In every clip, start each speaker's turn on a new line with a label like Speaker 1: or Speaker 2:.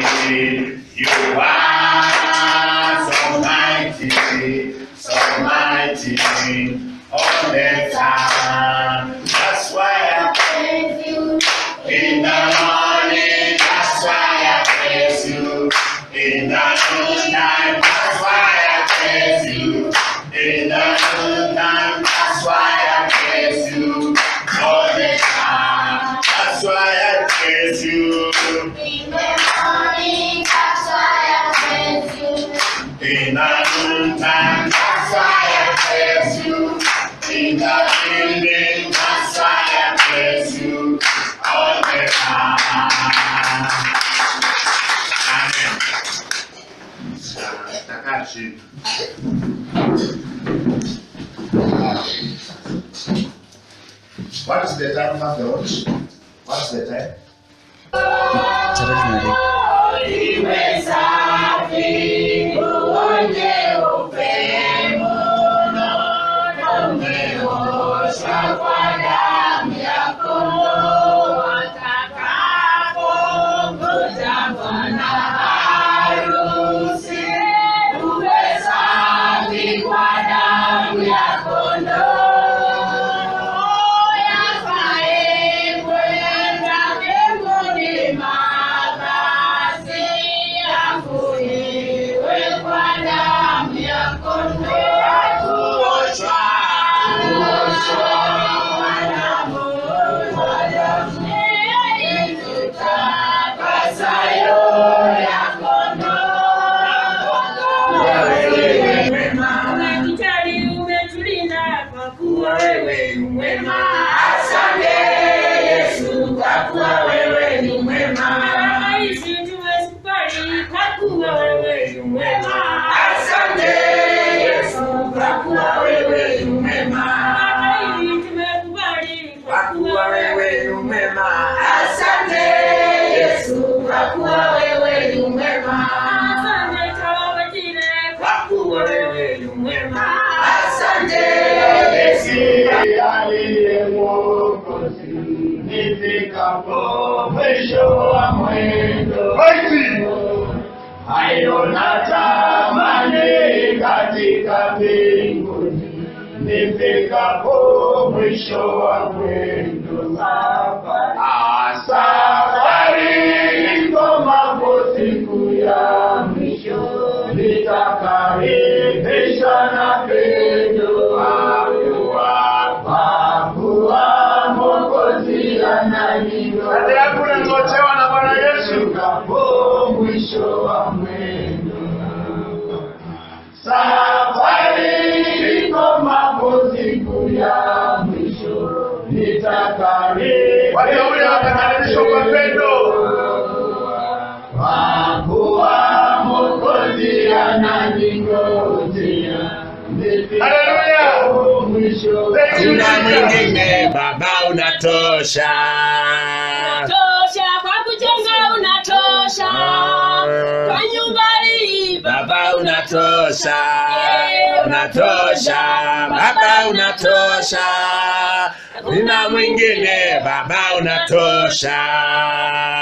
Speaker 1: mighty, you are so mighty, so mighty, on
Speaker 2: earth. What
Speaker 1: is the time,
Speaker 2: What's the
Speaker 1: watch? What is the time?
Speaker 3: hakuna
Speaker 4: mwingine,
Speaker 5: eh,
Speaker 4: Baba unatosha, unatosha Baba unatosha, unatosha. mwingine, Baba unatosha,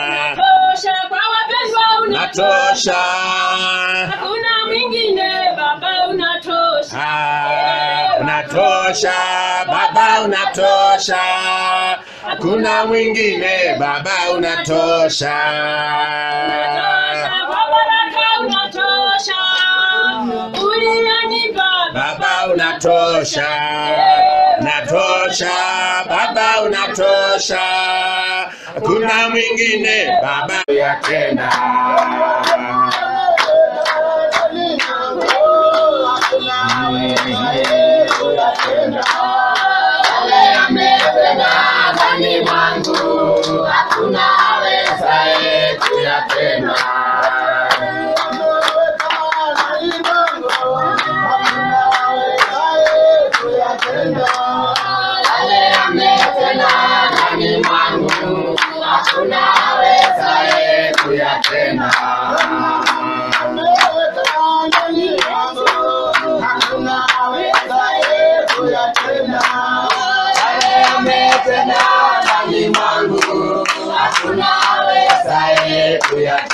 Speaker 5: unatosha kwa wapendwa,
Speaker 4: unatosha,
Speaker 5: hakuna mwingine. unatosha
Speaker 4: baba, unatosha. Hakuna mwingine baba, unatosha. Baba, unatosha. Unatosha baba, unatosha. Hakuna mwingine baba ya
Speaker 2: tena tena ndani mangu, hakuna awezaye kuyatenda.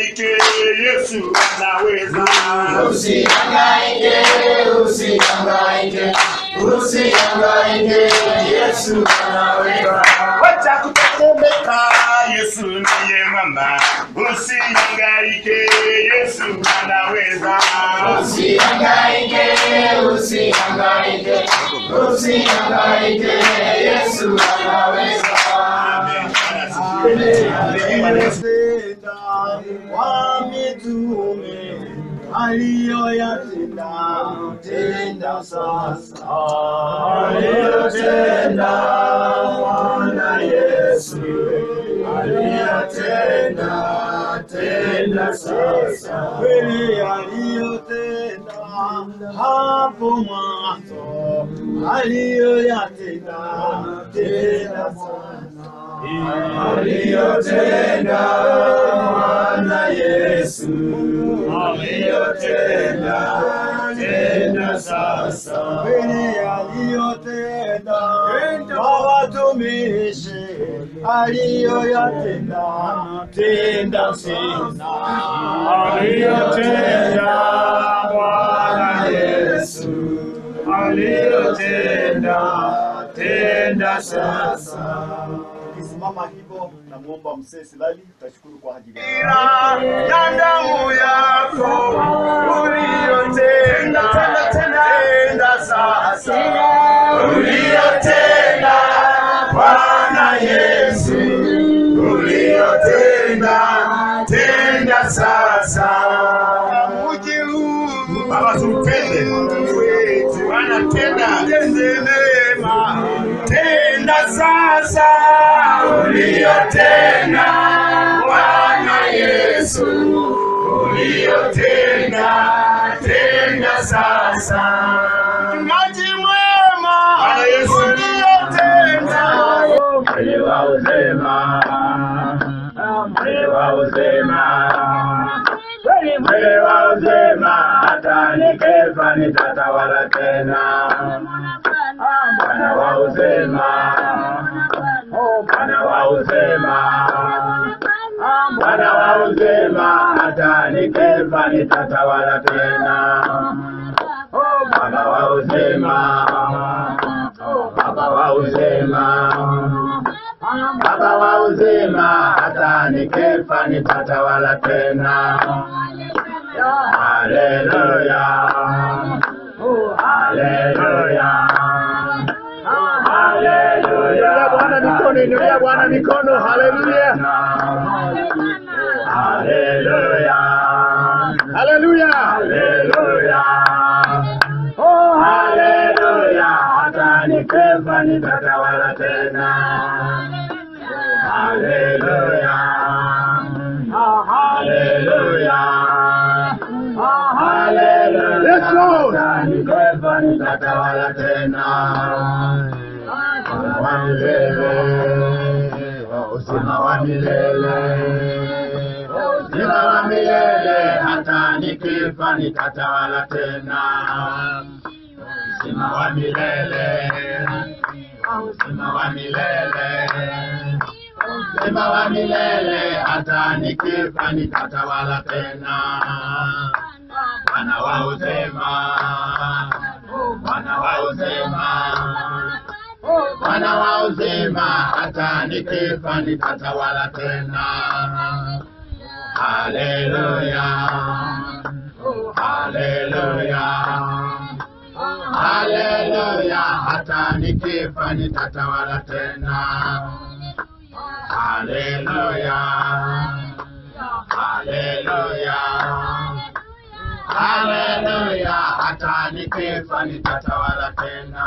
Speaker 2: Usihangaike, Yesu anaweza.
Speaker 6: Usihangaike,
Speaker 2: usihangaike, usihangaike, Yesu anaweza.
Speaker 6: Wacha kutetemeka, Yesu ndiye mwamba. Usihangaike, Yesu anaweza.
Speaker 2: Usihangaike, usihangaike, usihangaike, Yesu anaweza.
Speaker 7: aliyotenda kwa mitume aliyoyatenda tenda sasa. Aliyotenda mwana Yesu. Aliyotenda tenda sasa. Kweli aliyotenda hapo mwanzo. Aliyoyatenda tenda sana aliyotenda Bwana Yesu. Aliyotenda tena sasa. Kweli aliyotenda kwa watumishi aliyoyatenda. Tenda sana aliyotenda Bwana Yesu. Aliyotenda tenda sasa Kisimama hivyo, namwomba mzee Silali, tashukuru kwa ajili ya damu yako uliyotenda tenda tenda. tenda sasa. Uliyotenda Bwana Yesu. Uliyotenda tenda sasa. Mji huu
Speaker 6: Baba tupende
Speaker 7: wetu
Speaker 6: tenda
Speaker 7: sasa uliyotenda Bwana Yesu uliyotenda tenda sasa. Mchungaji mwema uliyotenda
Speaker 2: Mwili wa uzima, mwili wa uzima, kweli wa hata nikifa nitatawala tena. Bwana wa uzima, Bwana wa uzima, Bwana wa uzima, hata nikifa nitatawala tena. Bwana wa uzima, Baba wa uzima, Baba wa uzima, hata nikifa nitatawala tena. Haleluya, haleluya.
Speaker 6: Inulia Bwana mikono, inulia Bwana mikono. Haleluya.
Speaker 2: Haleluya.
Speaker 6: Haleluya.
Speaker 2: Haleluya. Oh, haleluya. Hata nikifa nitatawala tena. Haleluya. Oh, haleluya. Haleluya.
Speaker 6: Yes, Lord.
Speaker 2: Nitatawala tena. Wa milele, uzima wa milele uzima wa milele, hata nikifa nitatawala tena. Uzima wa milele, uzima wa milele, uzima wa milele, hata nikifa nitatawala tena. Bwana wa uzima, Bwana wa uzima, Bwana wa uzima, hata nikifa nitatawala tena. Haleluya. Haleluya. Haleluya. Hata nikifa nitatawala tena. Haleluya. Haleluya. Haleluya. Hata nikifa nitatawala tena.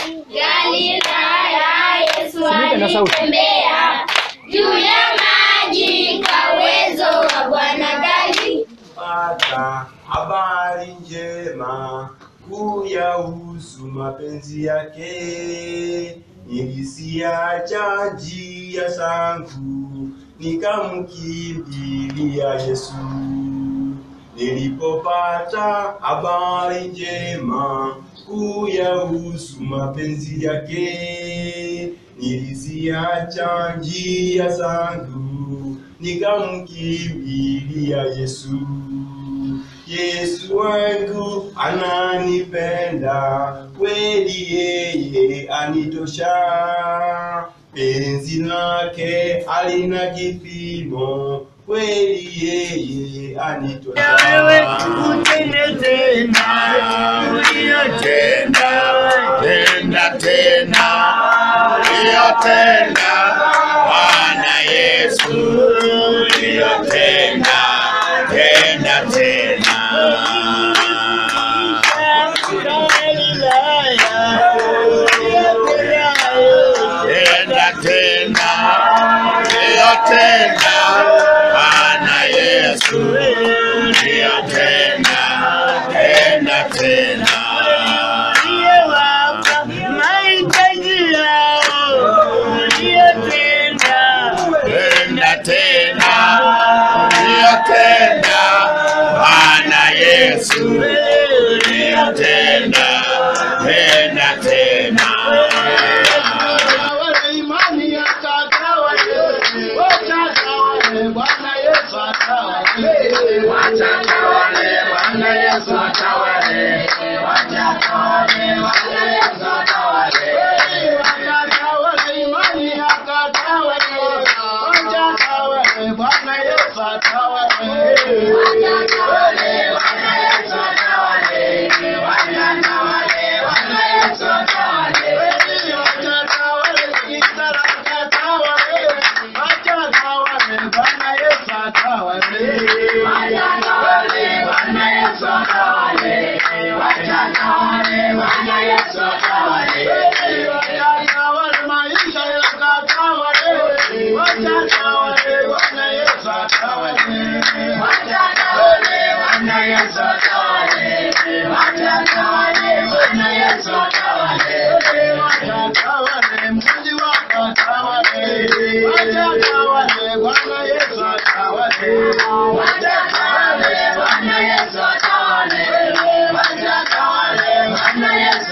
Speaker 8: Gali
Speaker 7: pata habari njema kuyahusu mapenzi yake. Nilisiacha njia zangu nikamkimbilia Yesu. Nilipopata habari njema kuyahusu mapenzi yake, niliziacha njia zangu nikamkimbilia Yesu. Yesu wangu ananipenda kweli, yeye anitosha. Penzi lake alina kipimo, weyeye anitwa
Speaker 1: nawe utendetena uliyotenda tenda Jackson.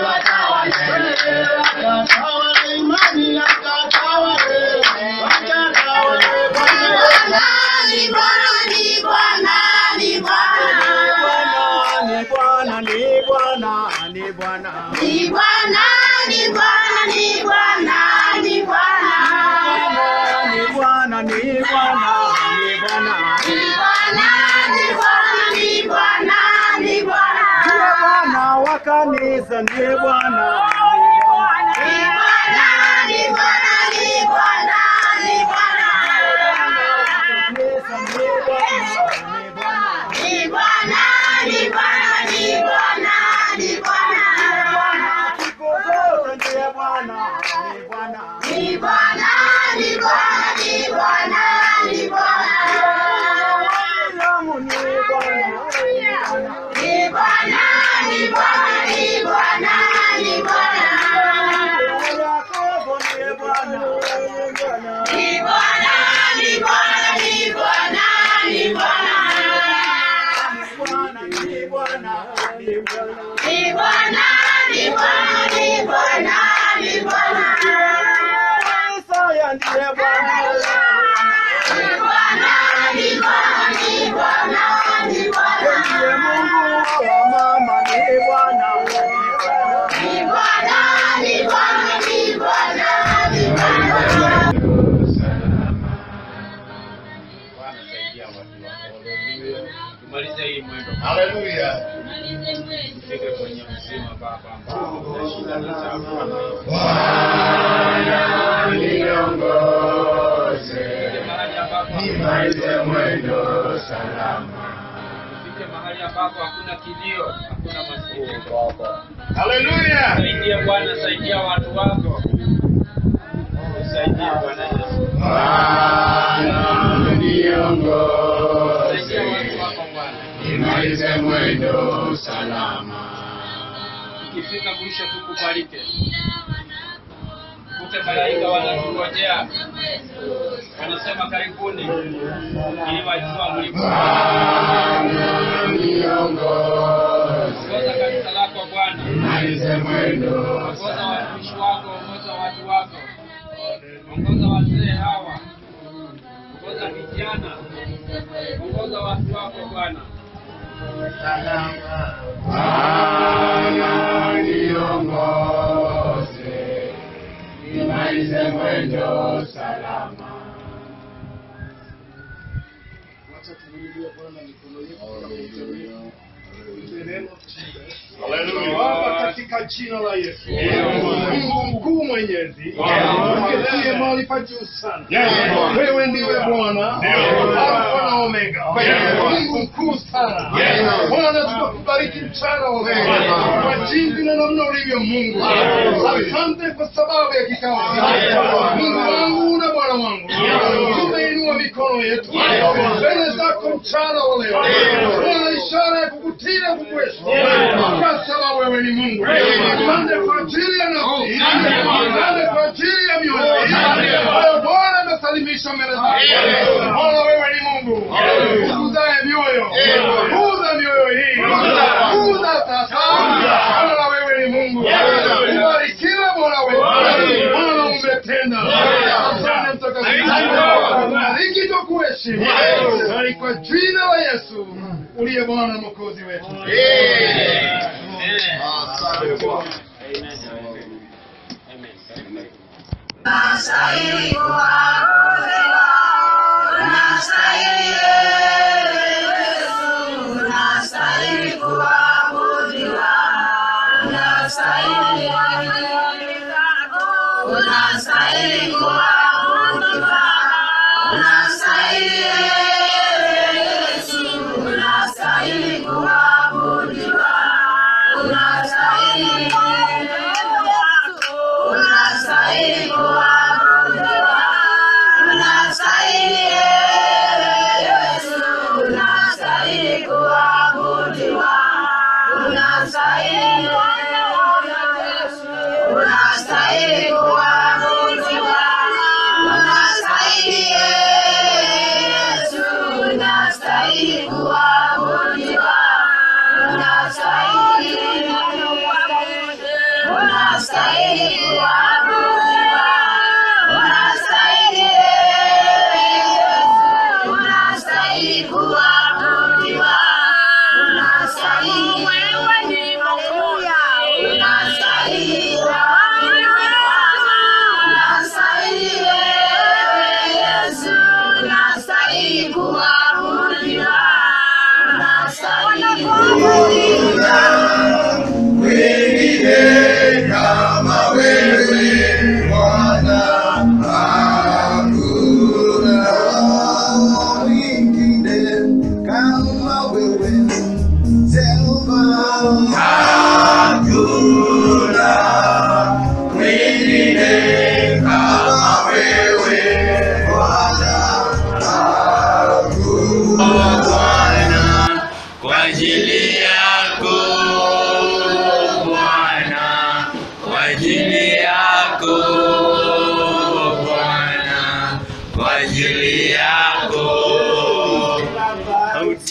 Speaker 1: Let's Bwana
Speaker 2: niongoze, nimalize mwendo salama.
Speaker 9: fike mahali ambapo hakuna kilio, hakuna masikitiko.
Speaker 10: Haleluya.
Speaker 9: Saidia Bwana, saidia watu wako, saidia Bwana Yesu,
Speaker 2: Bwana niongoze, nimalize mwendo salama.
Speaker 9: Ikifika mwisho tukubalike. kute malaika wanatungojea, wanasema karibuni, ili wajua mlipo. Ongoza kanisa lako Bwana,
Speaker 2: tumalize mwendo
Speaker 9: ongoza watumishi wako, ongoza watu wako, ongoza wazee hawa, ongoza vijana, ongoza watu wako Bwana.
Speaker 2: Bwana niongoze, salama.
Speaker 10: Haleluya.
Speaker 6: Baba, katika jina la Yesu,
Speaker 10: Ndio.
Speaker 6: Mungu mkuu mwenyezi,
Speaker 10: Ndio.
Speaker 6: uketie mahali pa juu sana.
Speaker 10: Ndio.
Speaker 6: Wewe ndiwe Bwana,
Speaker 10: Ndio.
Speaker 6: Alfa na Omega. Mungu mkuu sana. Bwana, tunakubariki mchana wa leo kwa jinsi na namna ulivyo Mungu. Asante kwa sababu ya kikao hiki. Mungu wangu na Bwana wangu, tumeinua mikono yetu mbele zako mchana wa leo. Bwana, ishara ya kukutii kwa sababu wewe ni Mungu. Asante kwa ajili ya nafsi, asante kwa ajili ya mioyo ambayo Bwana. Amesalimisha mbele zako. Bwana, wewe ni Mungu. Ukuzaye mioyo, kuza mioyo hii, kuza sasa. Bwana, wewe ni Mungu ubarikiwe Bwana wetu. Bwana, umetenda. Asante mtakatifu, bariki kwa kuheshimu, na kwa jina la Yesu uliye Bwana na mwokozi wetu.
Speaker 1: Unastahili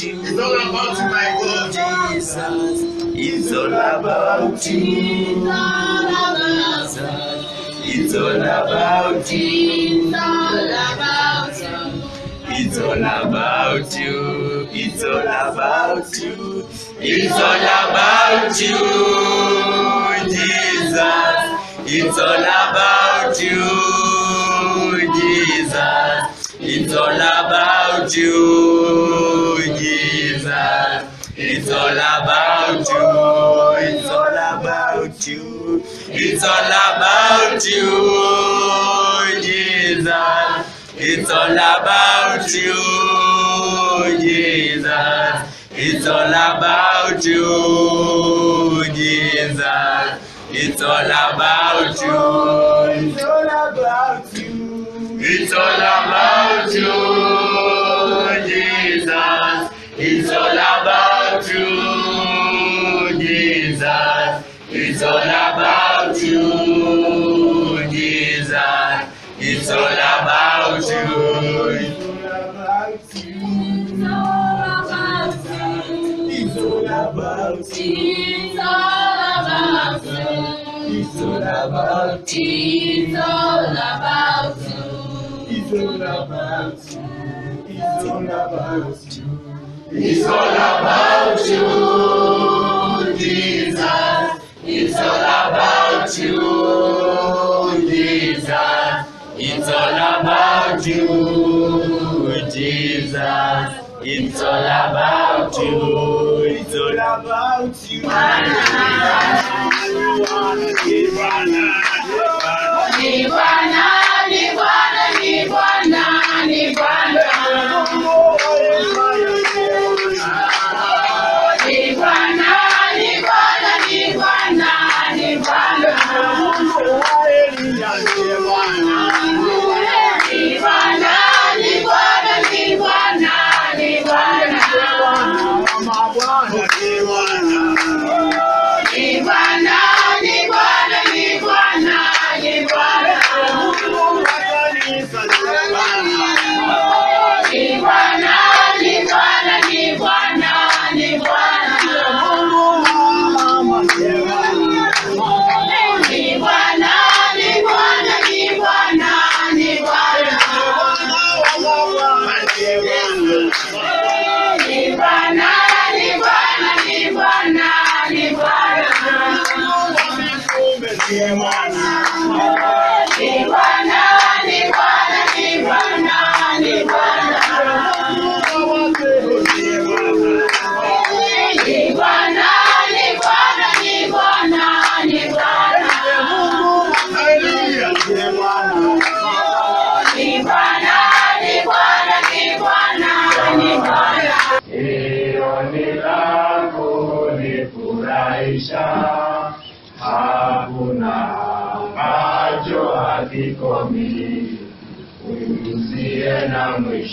Speaker 11: It's all about you, my God, Jesus. It's all about you. It's all about you. It's all about you. It's all about you. It's all about you, It's all about you, Jesus. It's all about you, Jesus.
Speaker 12: It's all about you. Jesus. It's all about you. It's all about you, It's all about you, Jesus. It's all about you, Jesus. It's all about you. It's all about you. It's all about Jesus. It's all about you, Jesus. It's all about you, Jesus. It's all about you. It's all about you. It's all about you.
Speaker 1: It's all about you.
Speaker 12: It's all about you.
Speaker 1: It's all about you.
Speaker 12: It's all about you. It's all about you. Jesus.
Speaker 2: It's all about you, Jesus. It's all about you, Jesus.
Speaker 12: It's all about you, Jesus. It's all about you. It's all about you.
Speaker 1: Ni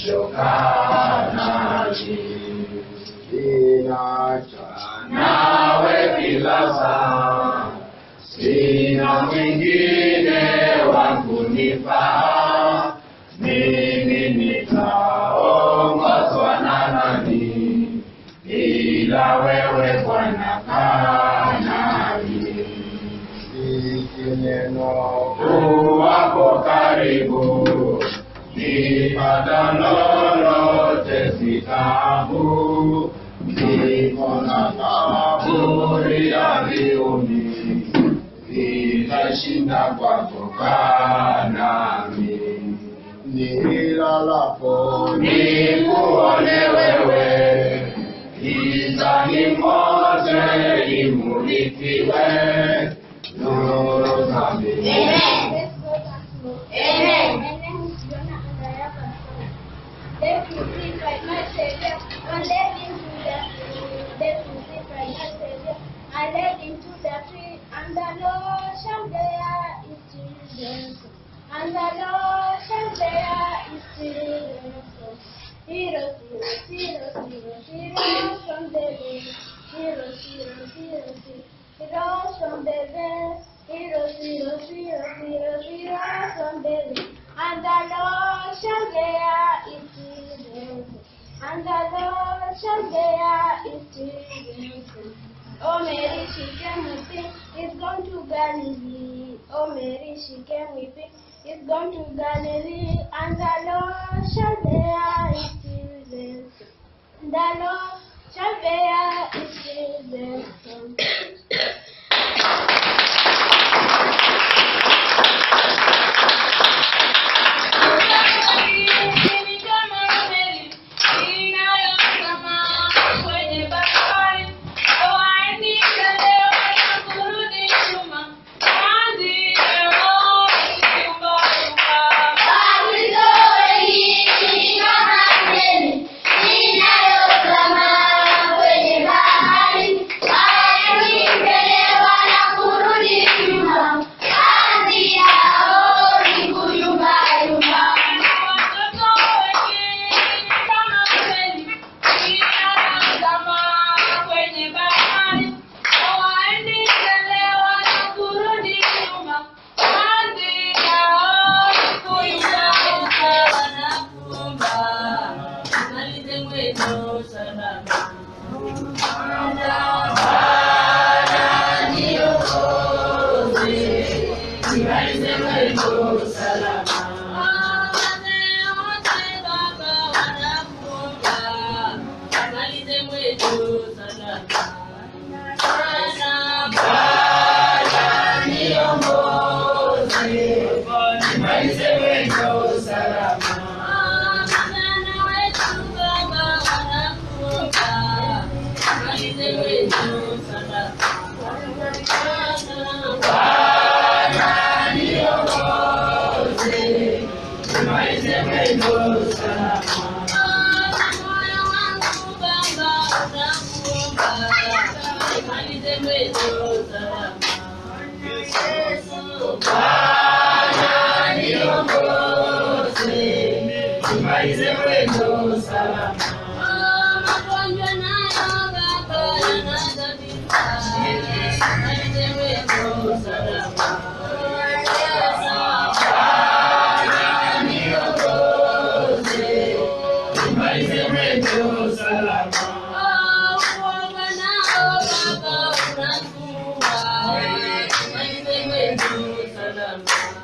Speaker 1: mwisho kanani. Nawe bila sina mwingine wa kunifaa mimi nitaongozwa na nani ila wewe Bwana kanani. Ikineno uwapo karibu, ปะตะโนโลเจสิตาภูสีโมนาตาภูริยาภิ
Speaker 2: อุมิสีทัชินาปะตุกานามินิราลาโพนิคุเนเวเวอิสานิโมเจอิมุริติเวนุโรธามิ
Speaker 1: Left
Speaker 8: to sleep like my led into the left and the Heroes, heroes, heroes, heroes, heroes from the west. Heroes, from the west. Heroes, heroes, heroes, heroes, heroes from the dead. And the Lord shall bear his children. And the Lord shall bear his children. Oh Mary, she came him, he's gone to Galilee. Oh Mary, she came him, he's gone to Galilee. And the Lord shall bear his children. The Lord shall bear his children.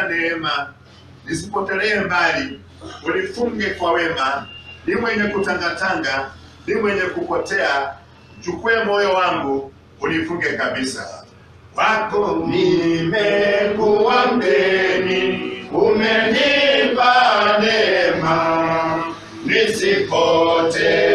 Speaker 7: kunipa neema nisipotelee mbali, unifunge kwa wema, ni mwenye kutangatanga, ni mwenye kupotea, chukue moyo wangu unifunge kabisa.
Speaker 2: Wako nimekuwa mgeni, umenipa neema. Nisipotee.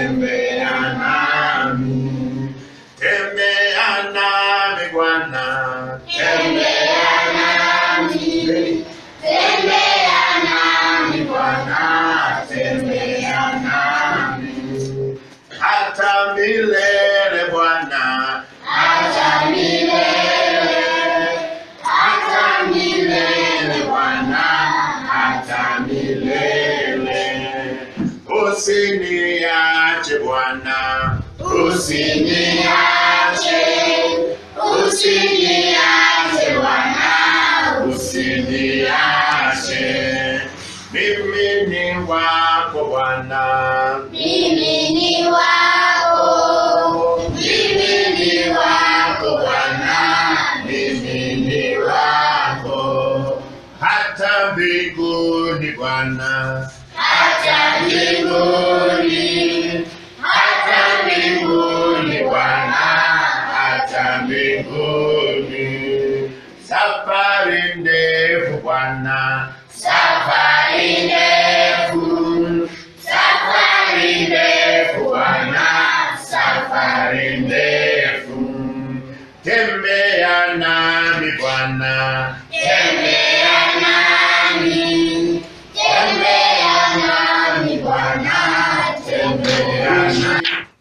Speaker 2: Amen.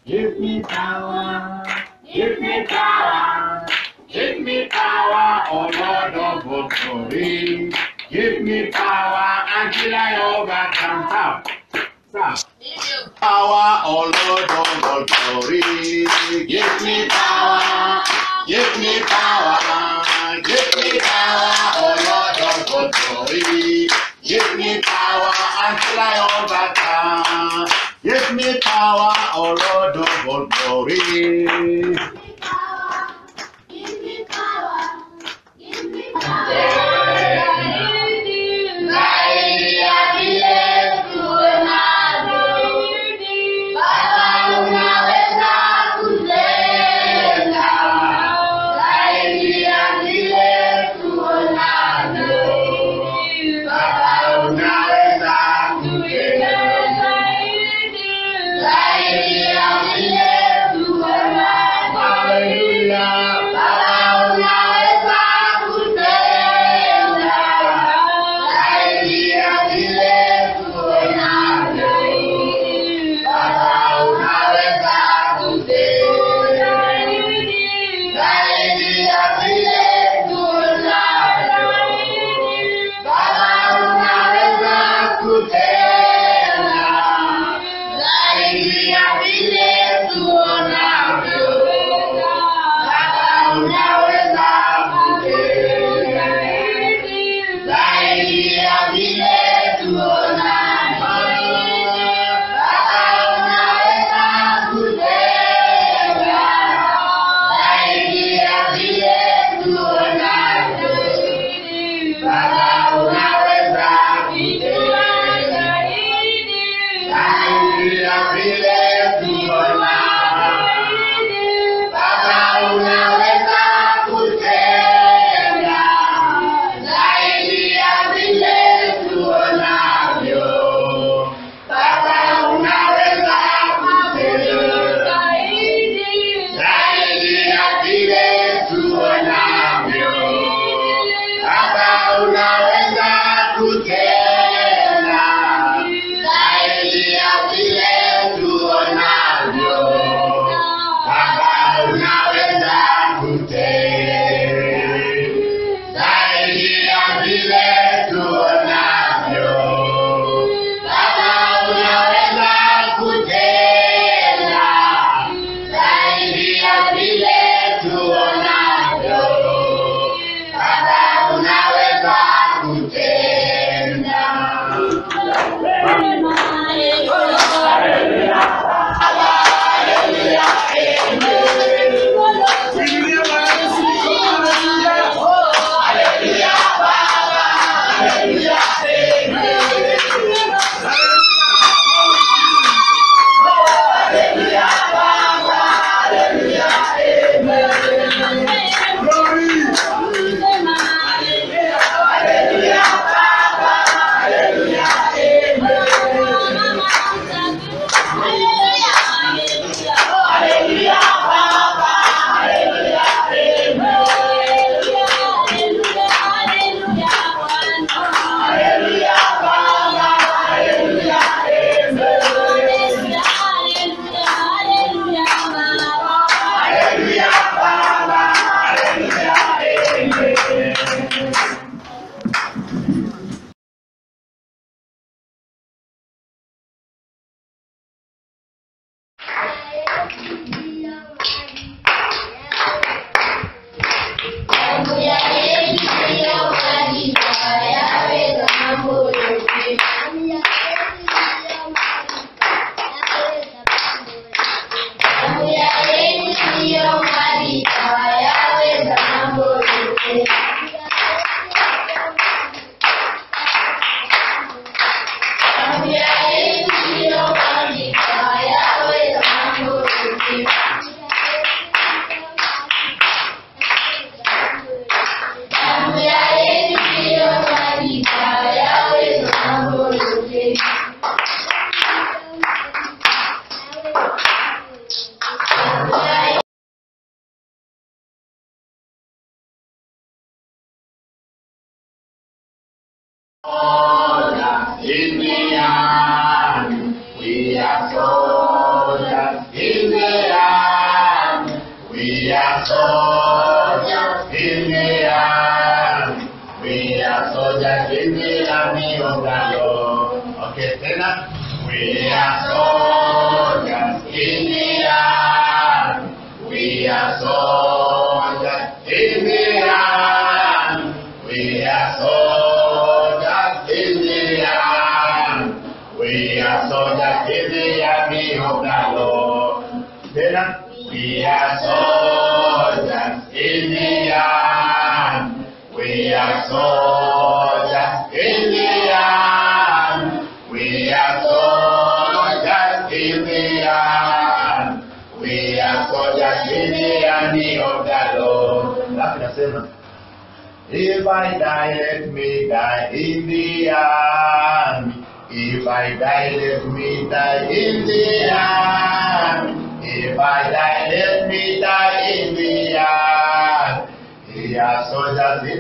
Speaker 2: Give me power, give me power, give me power, O oh Lord of glory. Give me power until I overcome. Stop. Stop. Power, O oh Lord of glory.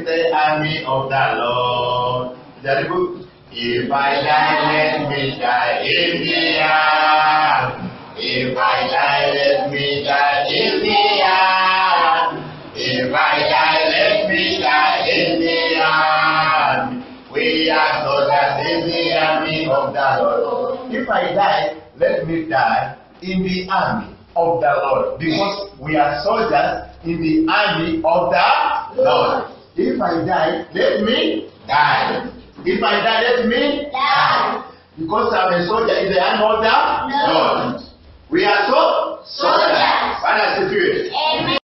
Speaker 2: the army of the Lord. Is that good? If I die, let me die in the army. If I die, let me die in the army. If I die, let me die in the army. We are soldiers in the army of the Lord. If I die, let me die in the army of the Lord because we are soldiers in the army of the Lord. If I die, let me die. If I die, let me die. Because I'm a soldier. Is there another? No. no. We are so soldiers. Amen.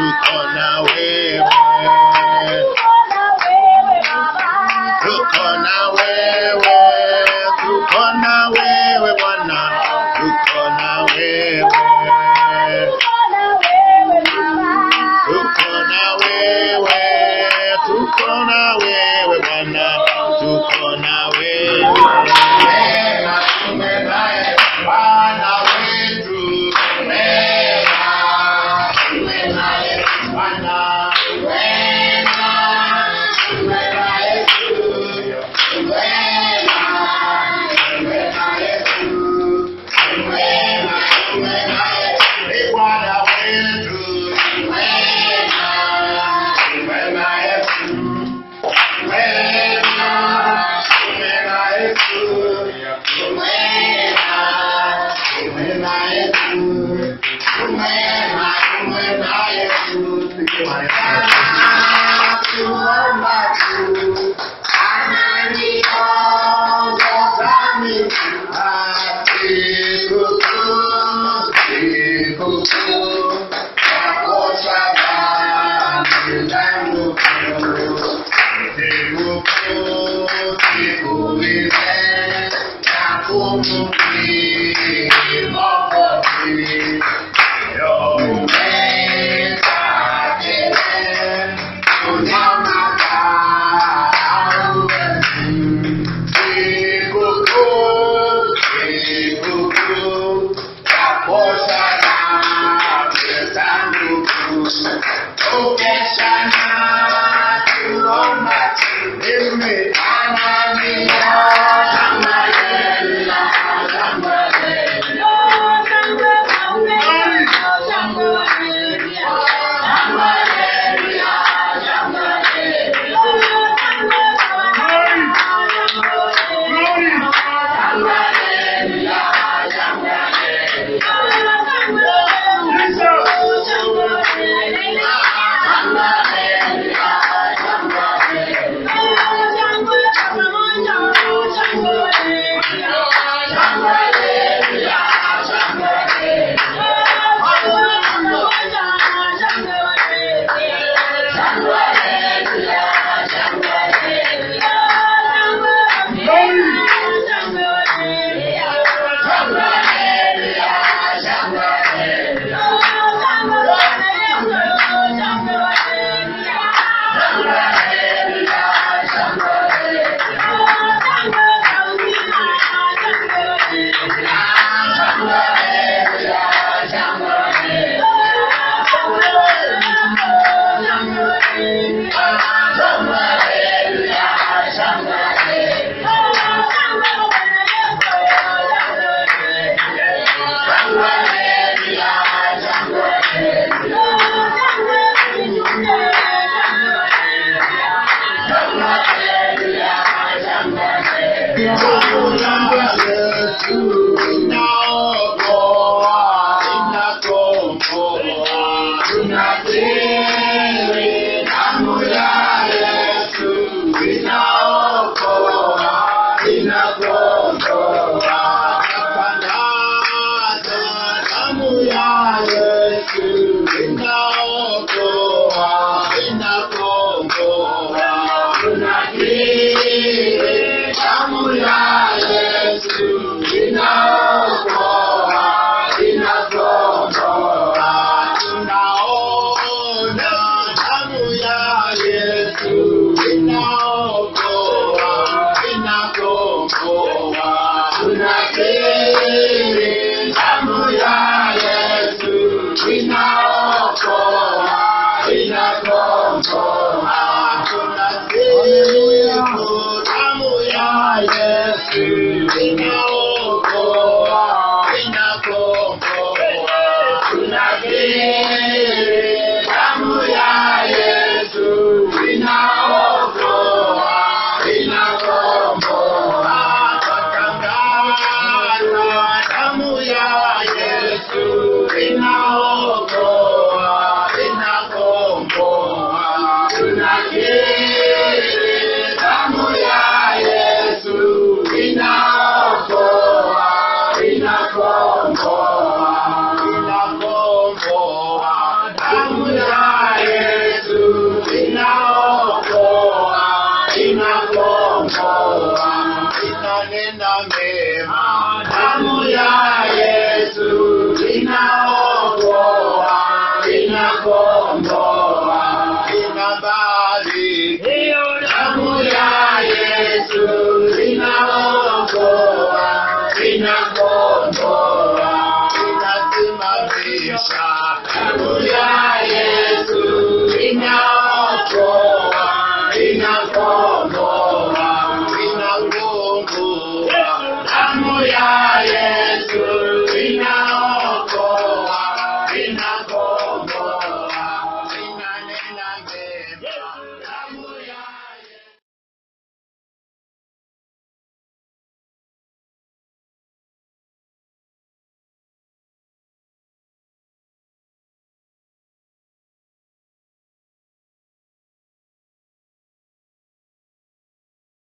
Speaker 2: truth on.